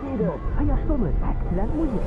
Peter. Ah ja, stomme. Excellent moeilijk.